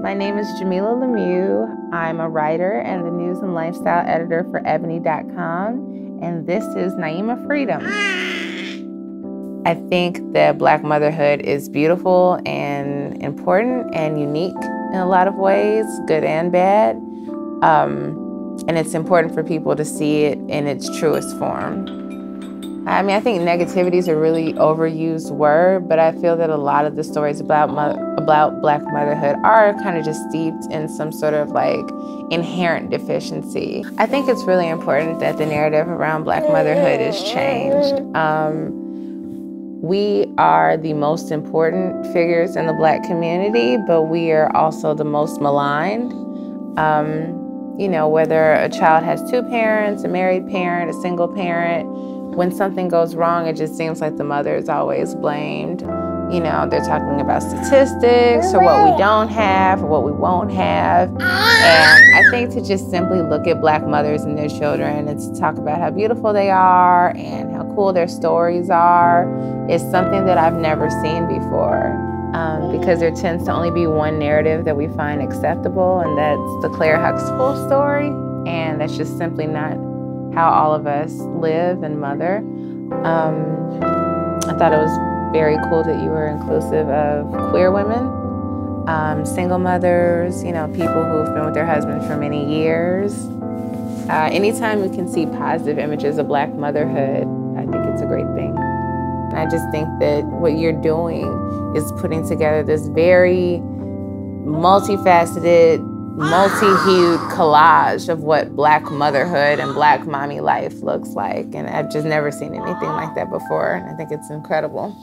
My name is Jamilah Lemieux. I'm a writer and the news and lifestyle editor for Ebony.com, and this is Naima Freedom. I think that Black motherhood is beautiful and important and unique in a lot of ways, good and bad. Um, and it's important for people to see it in its truest form. I mean, I think negativity is a really overused word, but I feel that a lot of the stories about about Black motherhood are kind of just steeped in some sort of like inherent deficiency. I think it's really important that the narrative around Black motherhood is changed. Um, we are the most important figures in the Black community, but we are also the most maligned. Um, you know, whether a child has two parents, a married parent, a single parent when something goes wrong, it just seems like the mother is always blamed. You know, they're talking about statistics or what we don't have or what we won't have. And I think to just simply look at black mothers and their children and to talk about how beautiful they are and how cool their stories are is something that I've never seen before. Um, because there tends to only be one narrative that we find acceptable, and that's the Claire Huxtable story. And that's just simply not how all of us live and mother. Um, I thought it was very cool that you were inclusive of queer women, um, single mothers, you know, people who've been with their husband for many years. Uh, anytime we can see positive images of black motherhood, I think it's a great thing. I just think that what you're doing is putting together this very multifaceted multi-hued collage of what black motherhood and black mommy life looks like and i've just never seen anything like that before and i think it's incredible